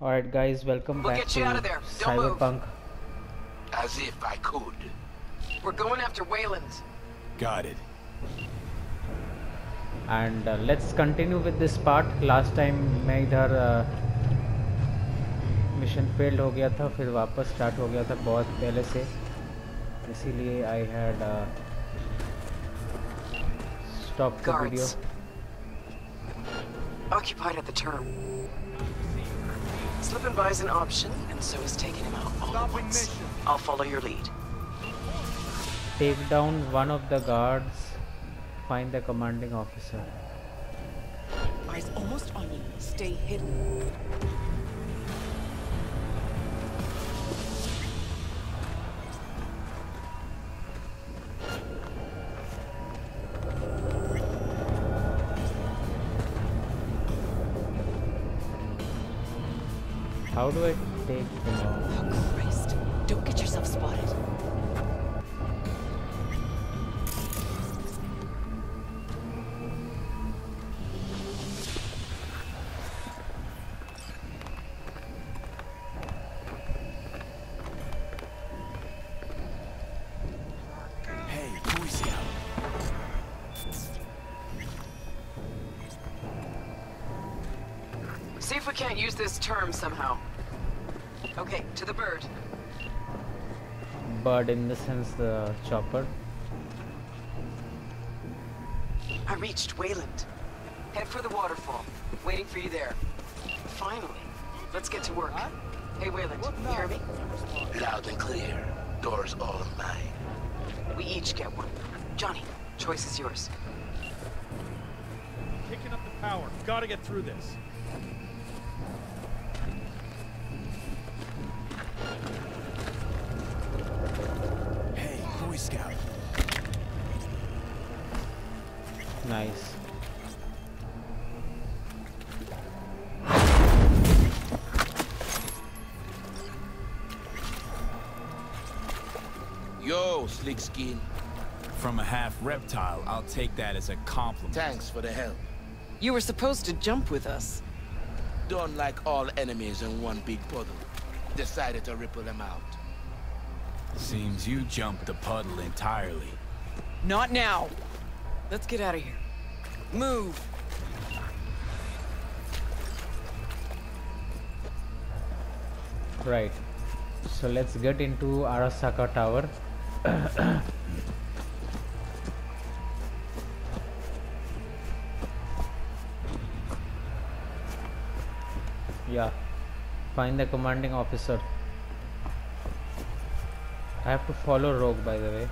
All right, guys, welcome we'll back get you to out of there. Don't Cyberpunk. Move. As if I could. We're going after Weyland's. Got it. And uh, let's continue with this part. Last time my इधर uh, mission failed. हो गया था, फिर वापस start हो गया था बहुत पहले से. इसीलिए I had uh, stopped the Guards. video. Occupied at the turn. Slip and by is an option, and so is taking him out all at once. I'll follow your lead. Take down one of the guards. Find the commanding officer. Eyes almost on you. Stay hidden. How do I take him out? Oh, Christ. Don't get yourself spotted. Hey, Boy See if we can't use this term somehow. Okay, to the bird. Bird in the sense the chopper. I reached Weyland. Head for the waterfall. Waiting for you there. Finally. Let's get to work. Hey, Weyland, you hear me? Loud and clear. Doors all mine. We each get one. Johnny, choice is yours. Kicking up the power. Gotta get through this. Yo, slick skin. From a half reptile, I'll take that as a compliment. Thanks for the help. You were supposed to jump with us. Don't like all enemies in one big puddle. Decided to ripple them out. Seems you jumped the puddle entirely. Not now. Let's get out of here. Move. Right. So let's get into Arasaka Tower. yeah. Find the commanding officer. I have to follow Rogue by the way.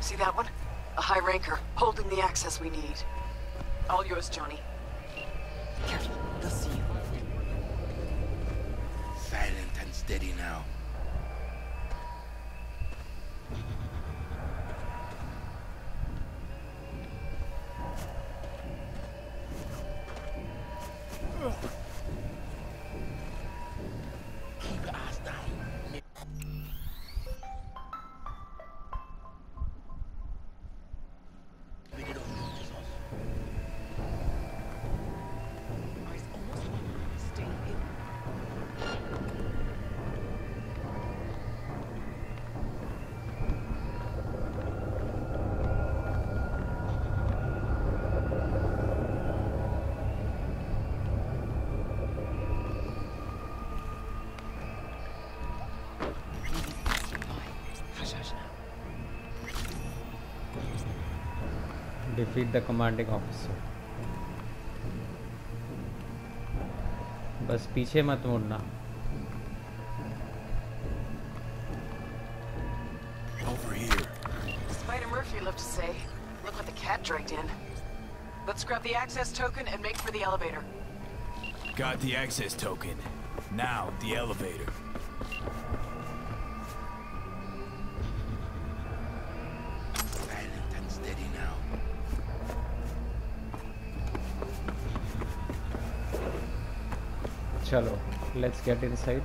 See that one? A high ranker, holding the access we need. All yours, Johnny. Careful. They'll see you. Silent and steady now. Defeat the commanding officer. बस पीछे मत मुड़ना Over here. Spider Murphy lived to say. Look what the cat dragged in. Let's grab the access token and make for the elevator. Got the access token. Now, the elevator. चलो let's get inside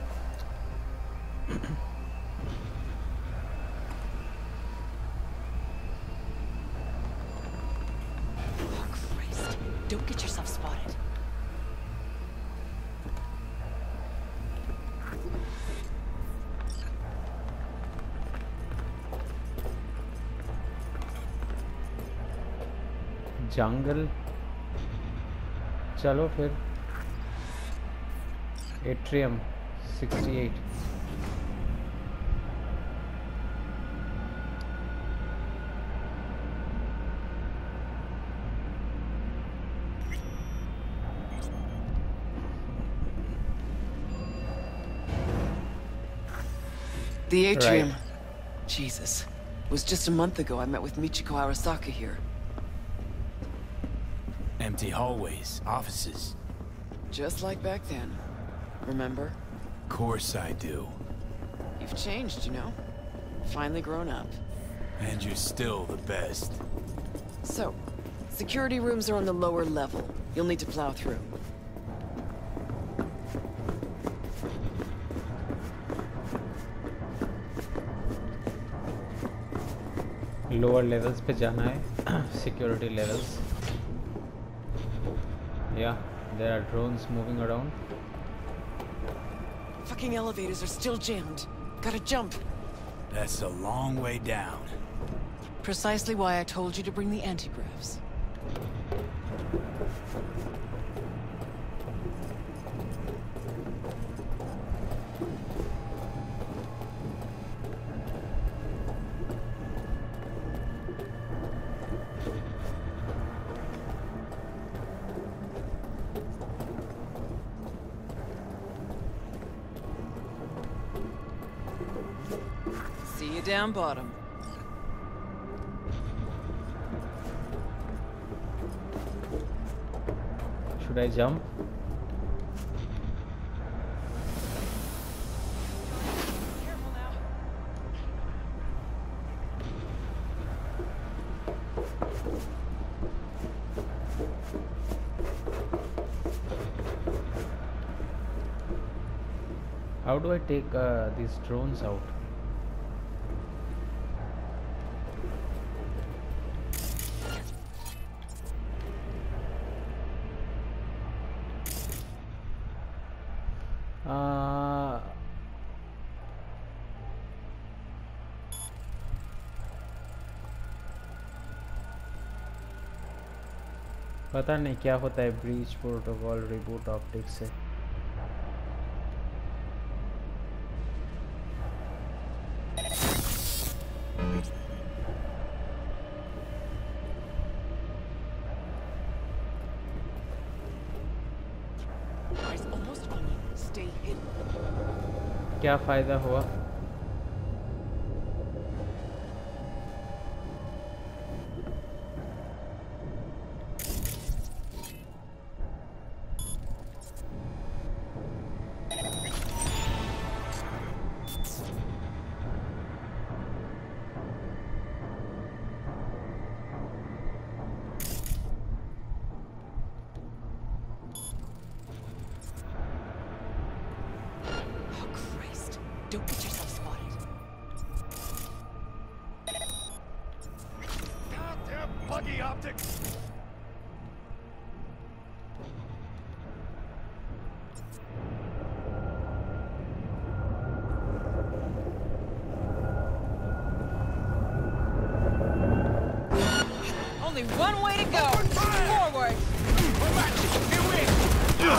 jungle चलो फिर. Atrium 68. The atrium. Right. Jesus. It was just a month ago I met with Michiko Arasaka here. Empty hallways, offices. Just like back then Remember? Course I do. You've changed, you know? Finally grown up. And you're still the best. So, security rooms are on the lower level. You'll need to plow through. Lower levels पे जाना है security levels या there are drones moving around Fucking elevators are still jammed. Gotta jump. That's a long way down. Precisely why I told you to bring the antigravs. Down bottom. Should I jump? How do I take uh, these drones out? पता नहीं क्या होता है breach protocol reboot optics से. क्या फ़ायदा हुआ?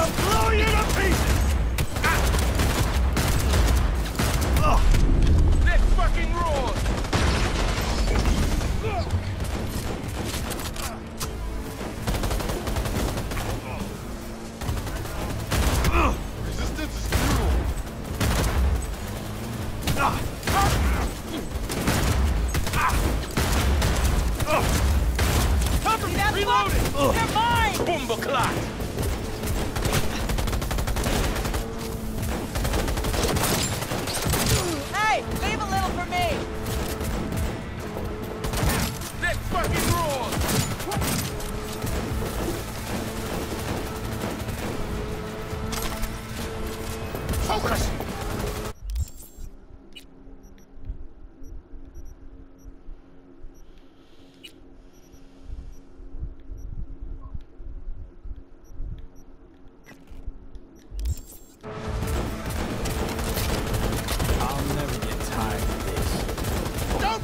I'll blow you to pieces! Ah! Let's fucking roll!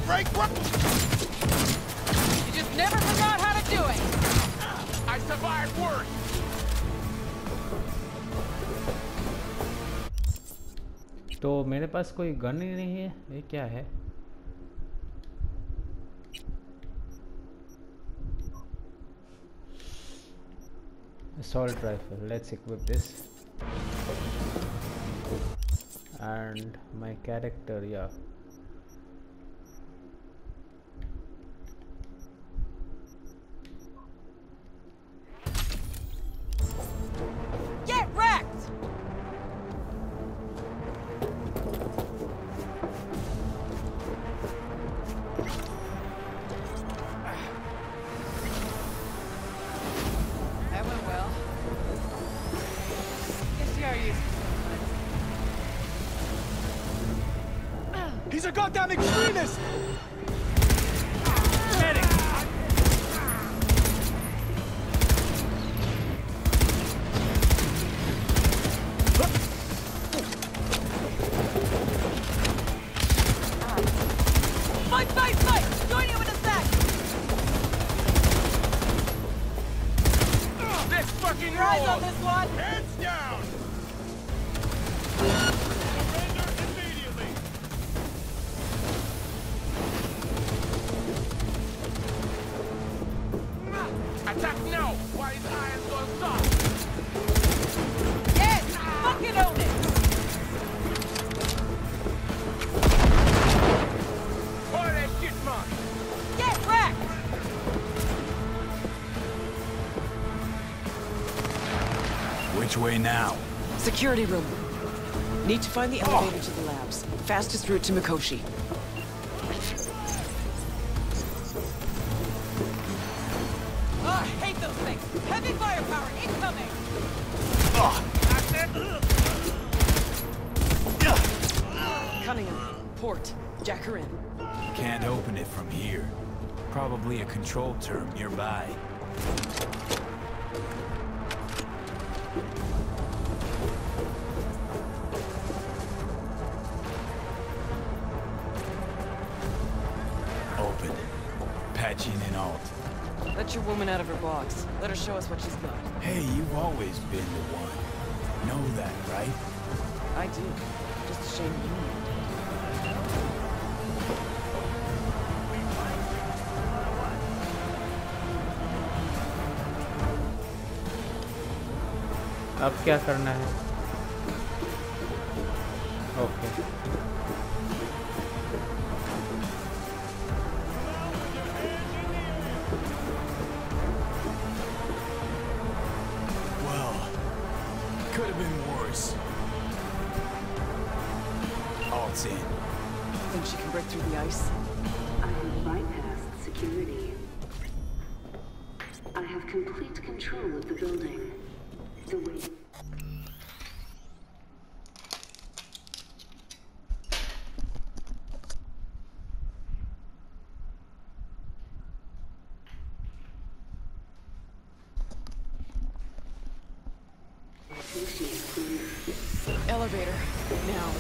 break what? You just never forgot how to do it. I survived worse. तो मेरे पास कोई गन ही नहीं है ये क्या है assault rifle let's equip this and my character yeah way now? Security room. Need to find the elevator to the labs. Fastest route to Mikoshi. Oh, I hate those things! Heavy firepower incoming! Cunningham. Port. Jack her in. Can't open it from here. Probably a control term nearby. Let your woman out of her box. Let her show us what she's got. Hey, you've always been the one. Know that, right? I do. Just a shame you need. अब क्या करना है Elevator. Now.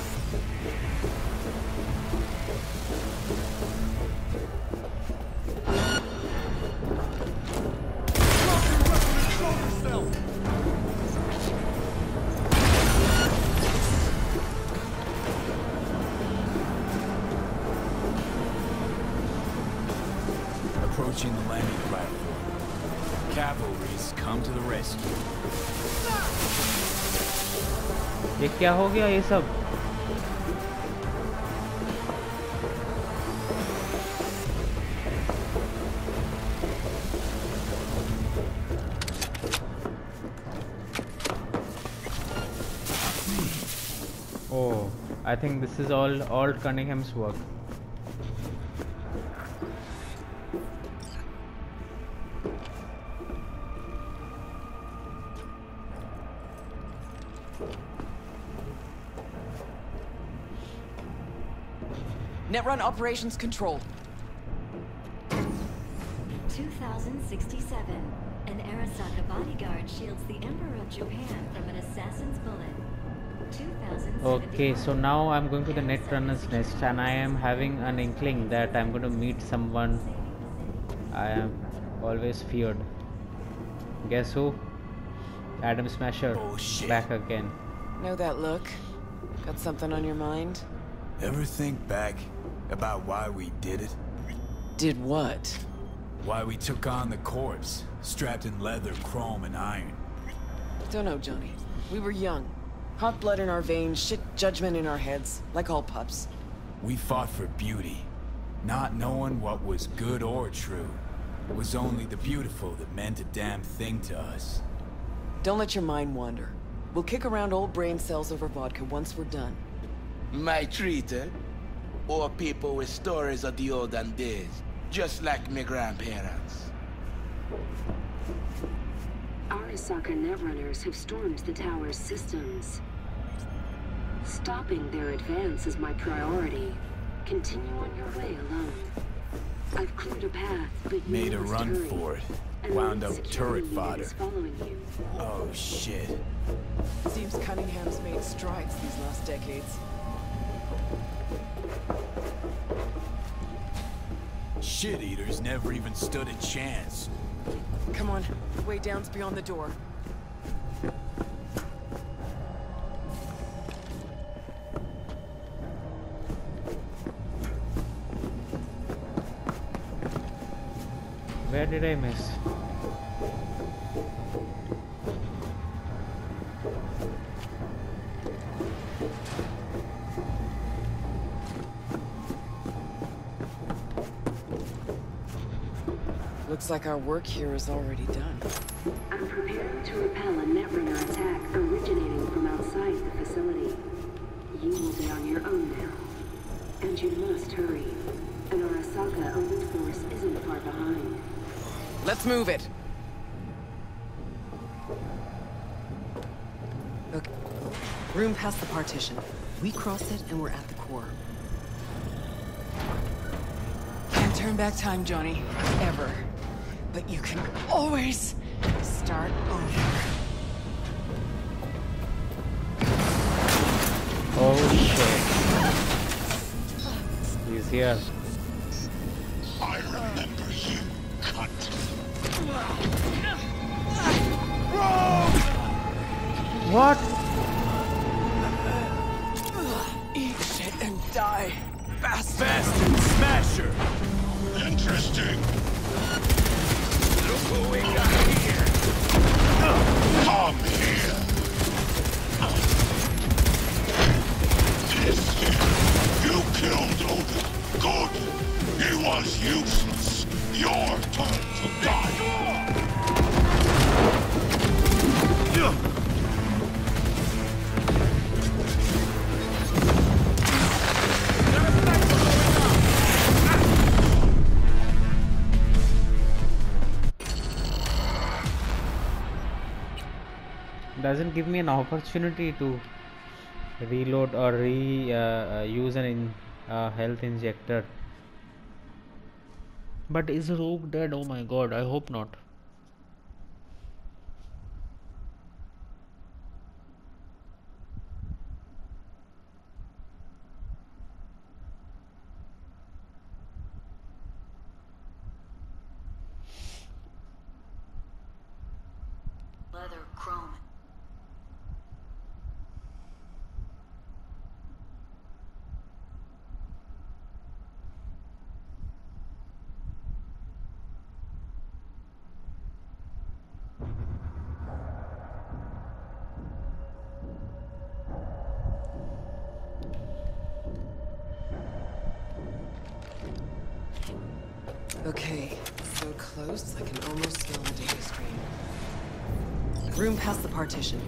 Approaching the landing platform. Cavalry's come to the rescue. ये क्या हो गया, ये सब? ओह I think this is all all cunning hems work Netrun operations control. 2067. An Arasaka bodyguard shields the Emperor of Japan from an assassin's bullet. Okay, so now I'm going to the Netrunner's Nest and I am having an inkling that I'm going to meet someone I am always feared. Guess who? Adam Smasher. Oh, Bullshit. Back again. Know that look? Got something on your mind? Ever think back about why we did it? Did what? Why we took on the corpse, strapped in leather, chrome, and iron? Don't know, Johnny. We were young. Hot blood in our veins, shit judgment in our heads, like all pups. We fought for beauty, not knowing what was good or true. It was only the beautiful that meant a damn thing to us. Don't let your mind wander. We'll kick around old brain cells over vodka once we're done. My treat, eh? Or people with stories of the olden days, just like my grandparents. Arasaka netrunners have stormed the tower's systems. Stopping their advance is my priority. Continue on your way alone. I've cleared a path, but you Made a must run hurry. for it. An Wound up security turret fodder. is following you. Oh shit. Seems Cunningham's made strides these last decades. Shit eaters never even stood a chance. Come on, the way down's beyond the door. Where did I miss? Looks like our work here is already done. I'm preparing to repel a netrunner attack originating from outside the facility. You will be on your own now. And you must hurry. An Arasaka elite force isn't far behind. Let's move it! Okay. Room past the partition. We cross it and we're at the core. Can't turn back time, Johnny. Ever. But you can always start over. Oh shit. He's here. Good. He was useless. Your turn to die. Doesn't give me an opportunity to reload or re uh, uh, use an in, uh, health injector. But is Rogue dead? Oh my god, I hope not. Okay, so close I can almost smell the data stream. Room past the partition.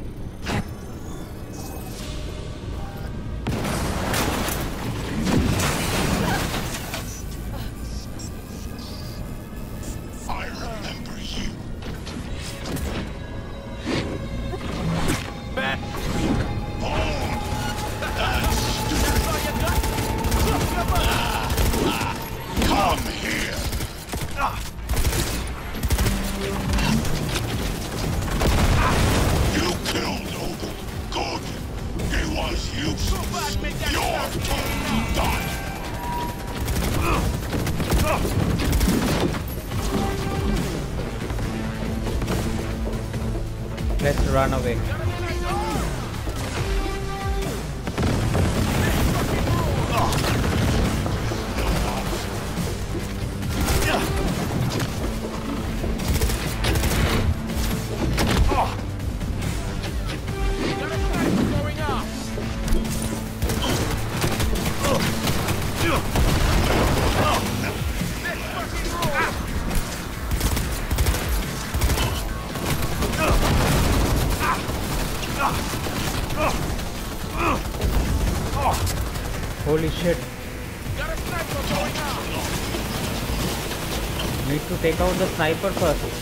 the sniper first.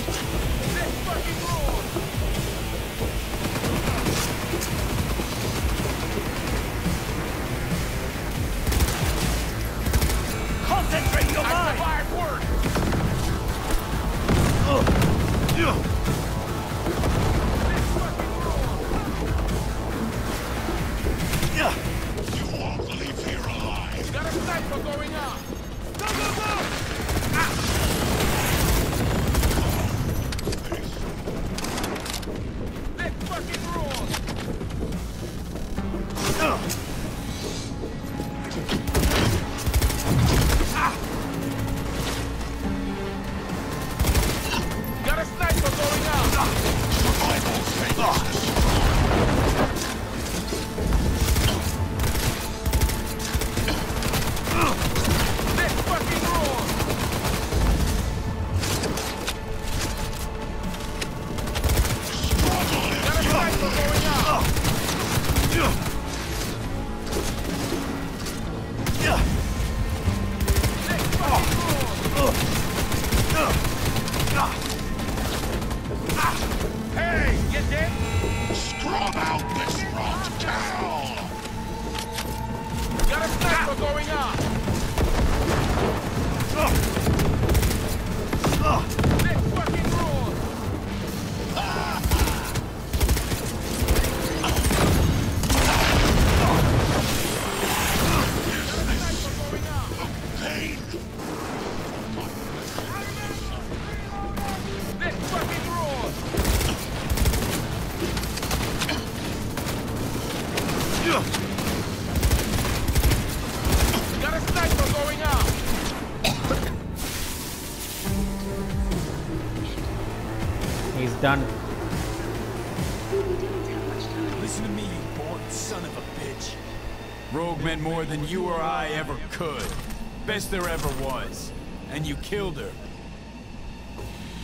best there ever was. And you killed her.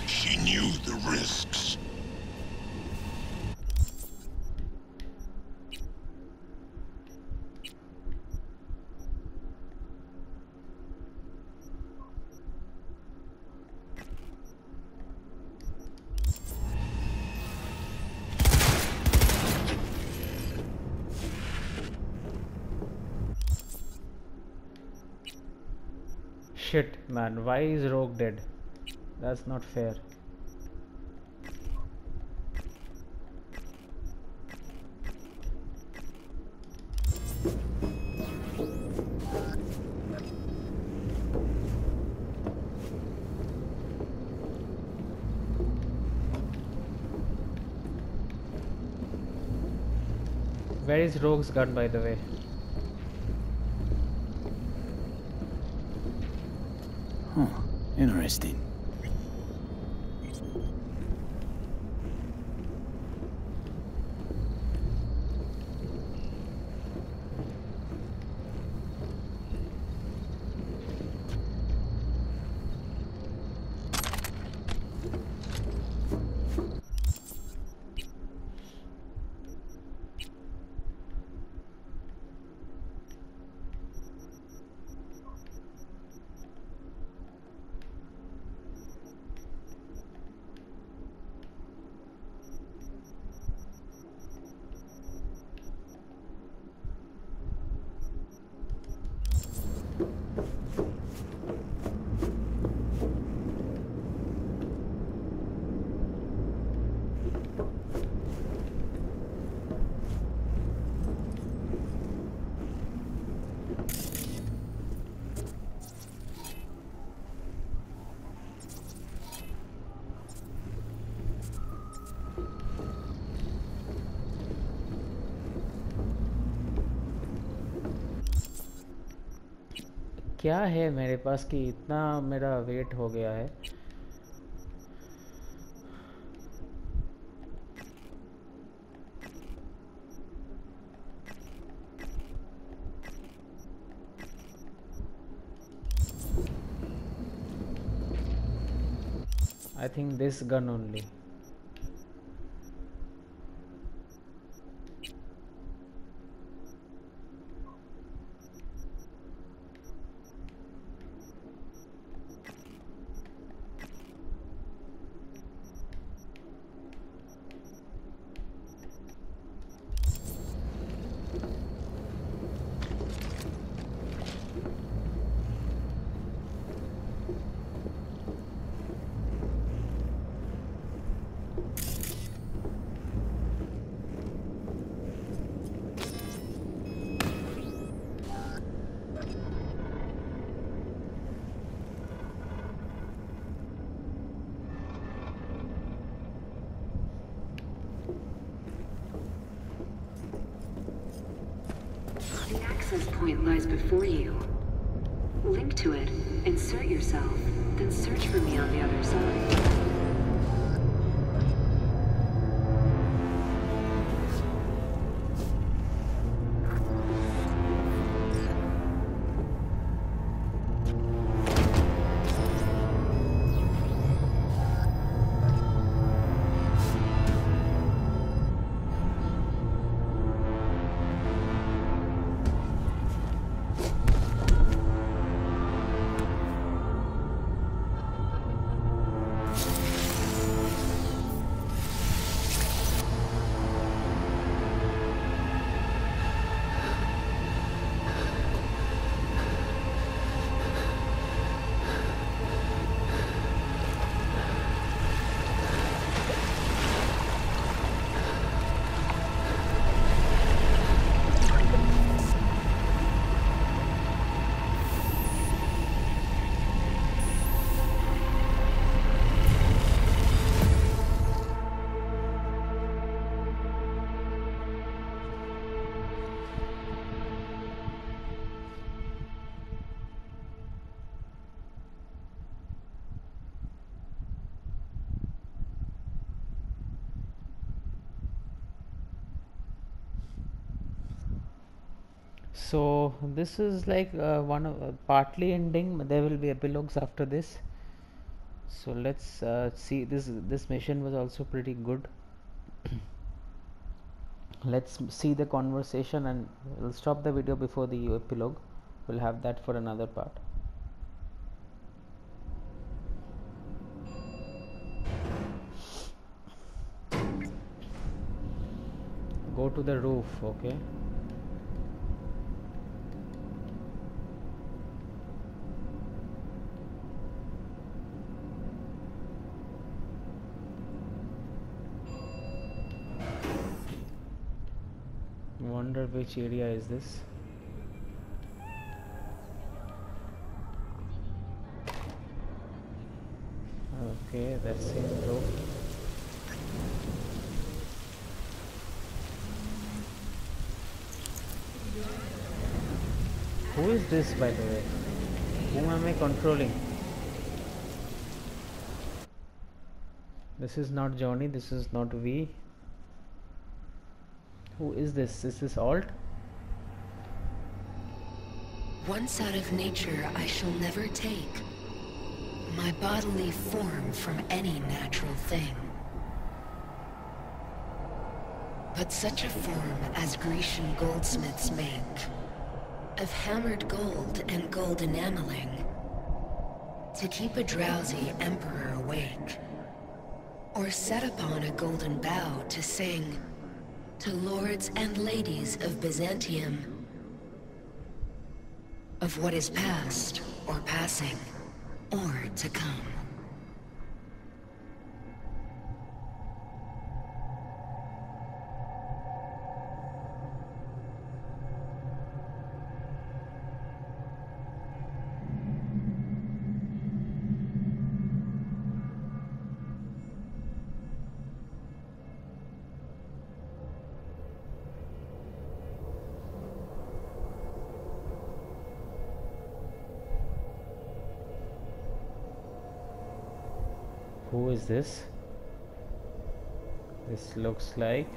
She knew the risks. man. Why is Rogue dead? That's not fair. Where is Rogue's gun by the way? क्या है मेरे पास कि इतना मेरा wait हो गया है I think this gun only. Point lies before you. Link to it, insert yourself, then search for me on the other side. So this is like uh, one of uh, partly ending there will be epilogues after this. So let's uh, see this this mission was also pretty good. Let's see the conversation and we'll stop the video before the epilogue. We'll have that for another part. Go to the roof okay which area is this? Okay that's same row who is this by the way? Whom am I controlling? This is not Johnny this is not V who is this? Is this Alt? Once out of nature, I shall never take my bodily form from any natural thing. But such a form as Grecian goldsmiths make, of hammered gold and gold enameling, to keep a drowsy emperor awake, or set upon a golden bough to sing to lords and ladies of Byzantium of what is past or passing or to come. Is this this looks like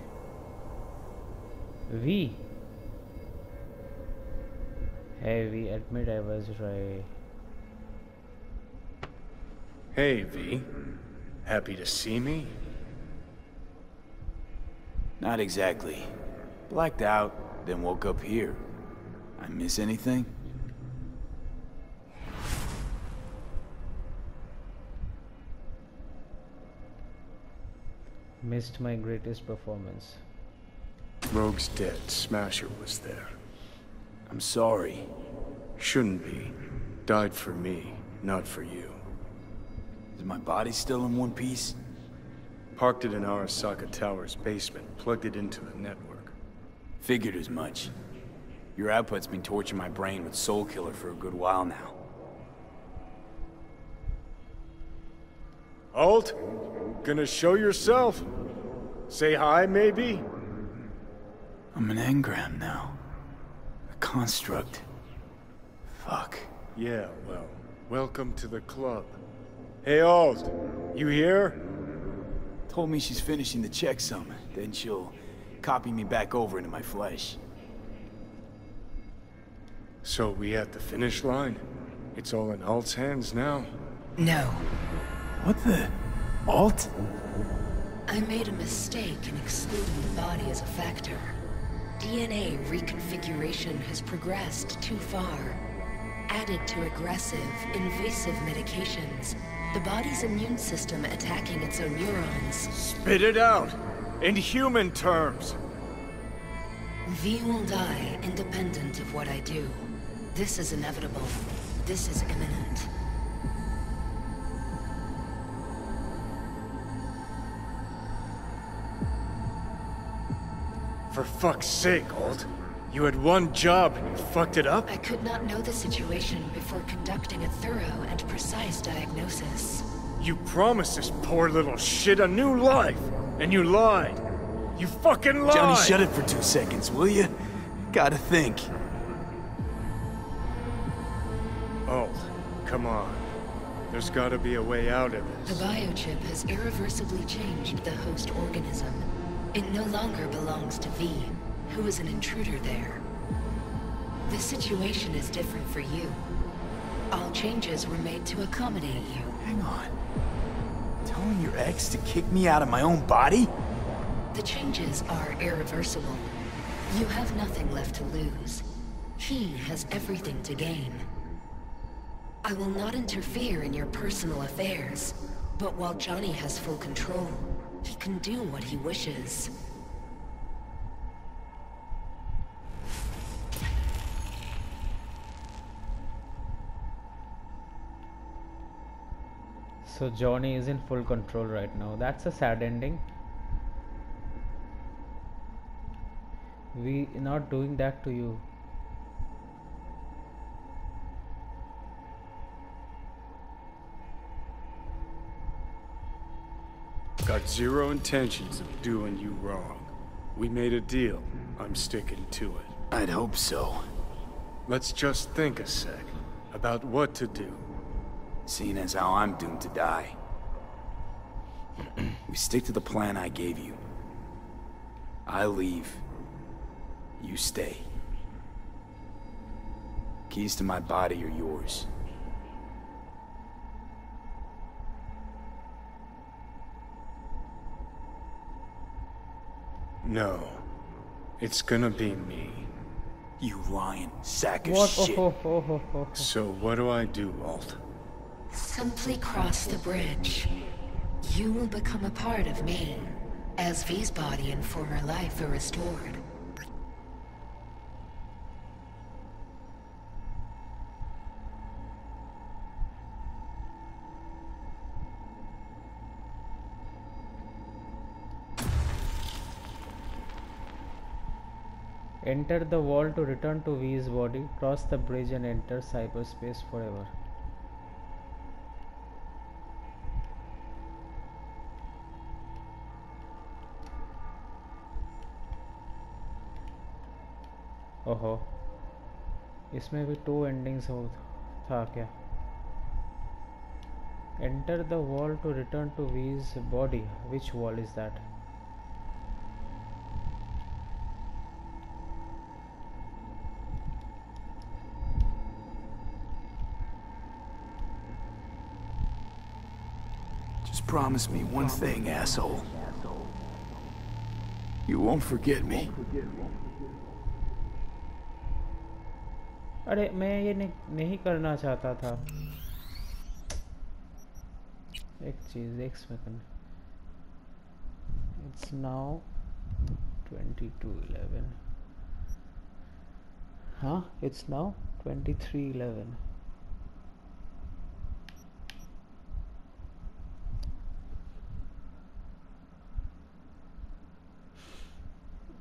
V hey we admit I was right Hey, V. Happy to see me? Not exactly. Blacked out, then woke up here. I miss anything? Missed my greatest performance Rogue's dead. Smasher was there. I'm sorry. Shouldn't be. Died for me, not for you. Is my body still in one piece? Parked it in Arasaka Tower's basement, plugged it into the network. Figured as much. Your output's been torturing my brain with Soul Killer for a good while now. Alt? Gonna show yourself? Say hi, maybe? I'm an engram now. A construct. Fuck. Yeah, well, welcome to the club. Hey, Alt, you here? Told me she's finishing the checksum, then she'll copy me back over into my flesh. So we at the finish line? It's all in Alt's hands now? No. What the? Alt? I made a mistake in excluding the body as a factor. DNA reconfiguration has progressed too far. Added to aggressive, invasive medications, the body's immune system attacking its own neurons. Spit it out! In human terms! V will die independent of what I do. This is inevitable. This is imminent. For fuck's sake, Alt. You had one job and you fucked it up? I could not know the situation before conducting a thorough and precise diagnosis. You promised this poor little shit a new life, and you lied. You fucking lied! Johnny, shut it for two seconds, will you? Gotta think. Alt, come on. There's gotta be a way out of this. The biochip has irreversibly changed the host organism. It no longer belongs to V, who is an intruder there. The situation is different for you. All changes were made to accommodate you. Hang on. Telling your ex to kick me out of my own body? The changes are irreversible. You have nothing left to lose. He has everything to gain. I will not interfere in your personal affairs, but while Johnny has full control, he can do what he wishes. so Johnny is in full control right now. That's a sad ending. We not doing that to you Got zero intentions of doing you wrong. We made a deal. I'm sticking to it. I'd hope so. Let's just think a sec about what to do. Seeing as how I'm doomed to die. we stick to the plan I gave you. I leave. You stay. Keys to my body are yours. No. It's gonna be me. You lying sack of what shit. oh, oh, oh, oh, oh. So what do I do, Alt? Simply cross the bridge. You will become a part of me, as V's body and former life are restored. enter the wall to return to V's body cross the bridge and enter cyberspace forever ओहो इसमें भी to endings हो था क्या enter the wall to return to V's body which wall is that promise me one thing, asshole. You won't forget me. अरे मैं ये नहीं, नहीं करना चाहता था एक चीज एक सेकंड इट्स नाउ 2211 हाँ it's now 2311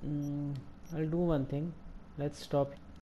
mm, I'll do one thing. Let's stop